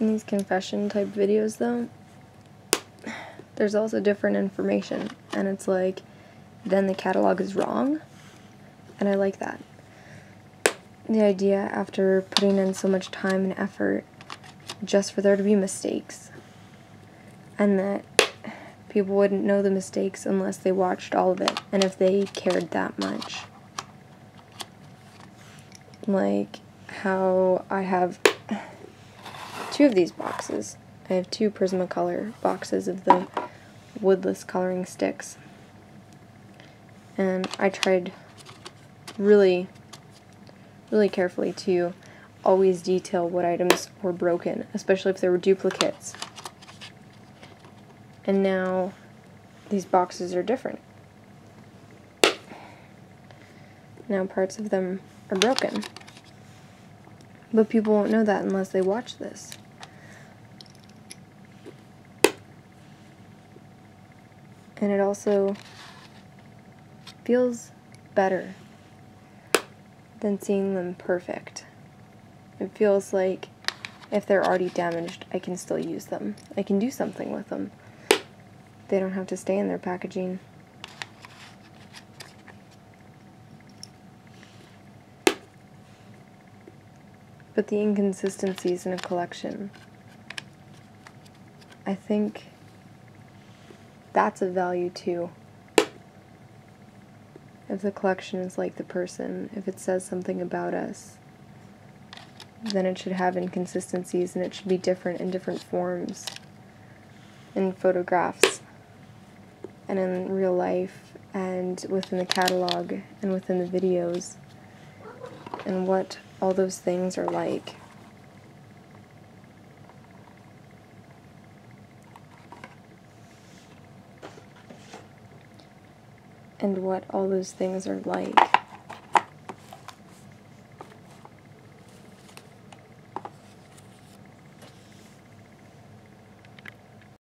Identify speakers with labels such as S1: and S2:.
S1: In these confession type videos, though, there's also different information, and it's like, then the catalog is wrong, and I like that. The idea after putting in so much time and effort just for there to be mistakes, and that people wouldn't know the mistakes unless they watched all of it, and if they cared that much. Like how I have two of these boxes. I have two Prismacolor boxes of the woodless coloring sticks. And I tried really, really carefully to always detail what items were broken, especially if there were duplicates. And now these boxes are different. Now parts of them are broken. But people won't know that unless they watch this. And it also feels better than seeing them perfect. It feels like if they're already damaged, I can still use them. I can do something with them. They don't have to stay in their packaging. But the inconsistencies in a collection, I think that's a value too. If the collection is like the person, if it says something about us, then it should have inconsistencies and it should be different in different forms in photographs and in real life and within the catalog and within the videos and what all those things are like. And what all those things are like.